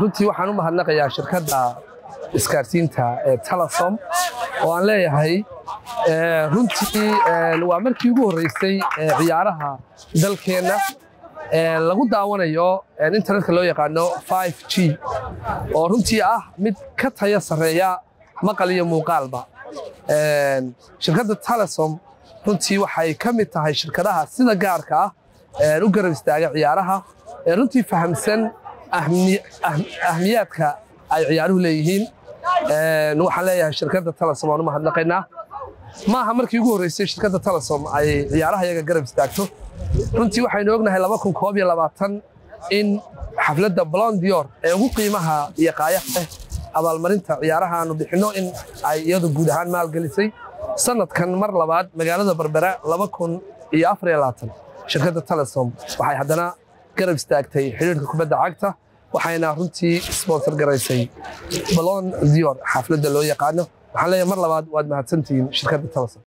runtii waxaan u mahadnaqayaa shirkadda isgaarsiinta ee telesom oo aan leeyahay runtii waa markii ugu horreysay ciyaaraha dalkeenna lagu daawanayo internetka loo yaqaano 5 g oo runtii ah mid ka taya sarreeya maqal iyo muuqaalba. Shirkadda telesom runtii waxay ka mid tahay shirkadaha sida gaarka ah u garab istaaga ciyaaraha runtii fahamsan ahmiyaadka ay ciyaaruhu leeyihiin. Waxaan leeyahay shirkadda telesom waan u mahadnaqaynaa. Ma aha markii ugu horreysay shirkadda telesom ay ciyaaraha iyaga garab istaagto. Runtii waxaynu ognahay in xafladda blondior ee ugu qiimaha iyo qaayaha leh abaalmarinta ciyaaraha aanu bixinno in ay iyadu guud ahaan maalgelisay. Sanadkan mar labaad magaalada berbera shirkadda telesom waxay haddana garab istaagtay xidhiirka kubadda cagta waxayna runtii sponsor garaysay balon dior xafladda loo yaqaano waxaan leeyahay? Mar labaad waad mahadsantihiin shirkadda telesom